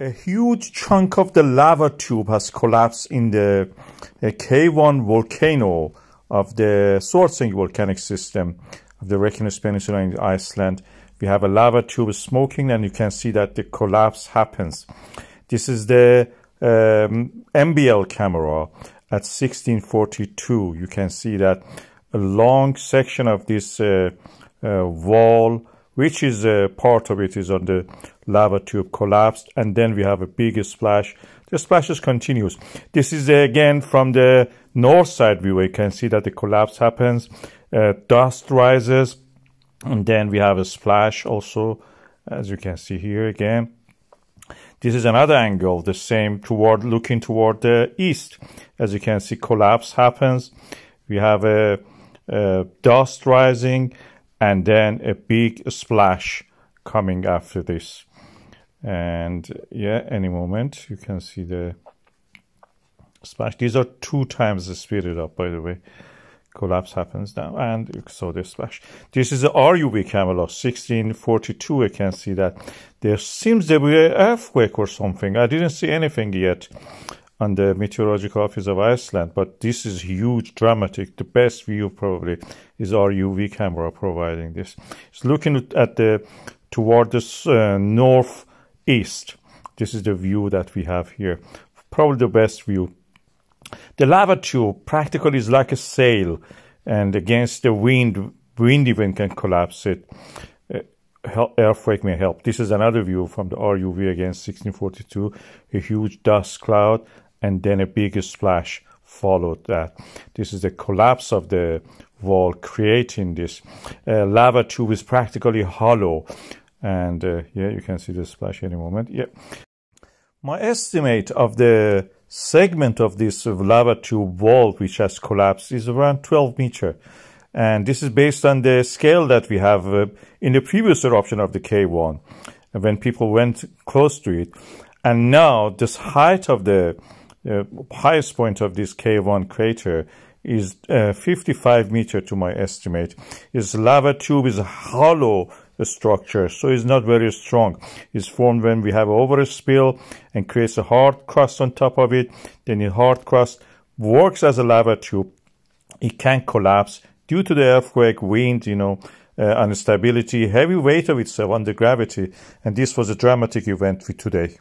A huge chunk of the lava tube has collapsed in the K1 volcano of the Svartsengi volcanic system of the Reykjanes Peninsula in Iceland. We have a lava tube smoking and you can see that the collapse happens. This is the um, MBL camera at 1642. You can see that a long section of this uh, uh, wall which is a part of it is on the lava tube collapsed and then we have a big splash. The splash just continues this is uh, again from the north side view you can see that the collapse happens. Uh, dust rises and then we have a splash also as you can see here again. This is another angle the same toward looking toward the east. As you can see collapse happens. We have a, a dust rising and then a big splash coming after this. And yeah any moment you can see the splash. These are two times the speeded up by the way. Collapse happens now and so the splash. This is the ruv camera 1642 i can see that. There seems to be an earthquake or something. I didn't see anything yet on the Meteorological Office of Iceland, but this is huge, dramatic. The best view probably is RUV camera providing this. It's looking at the toward the uh, northeast. This is the view that we have here. Probably the best view. The lava tube practically is like a sail, and against the wind, wind even can collapse it. Uh, earthquake may help. This is another view from the RUV against 1642, a huge dust cloud and then a big splash followed that. This is the collapse of the wall creating this. Uh, lava tube is practically hollow and uh, yeah, you can see the splash any moment. Yeah. My estimate of the segment of this lava tube wall which has collapsed is around 12 meter. And this is based on the scale that we have uh, in the previous eruption of the K1 when people went close to it. And now this height of the the highest point of this K1 crater is uh, 55 meter to my estimate. Its lava tube is a hollow structure, so it's not very strong. It's formed when we have overspill and creates a hard crust on top of it. Then the hard crust works as a lava tube. It can collapse due to the earthquake, wind, you know, uh, instability, heavy weight of itself under gravity. And this was a dramatic event for today.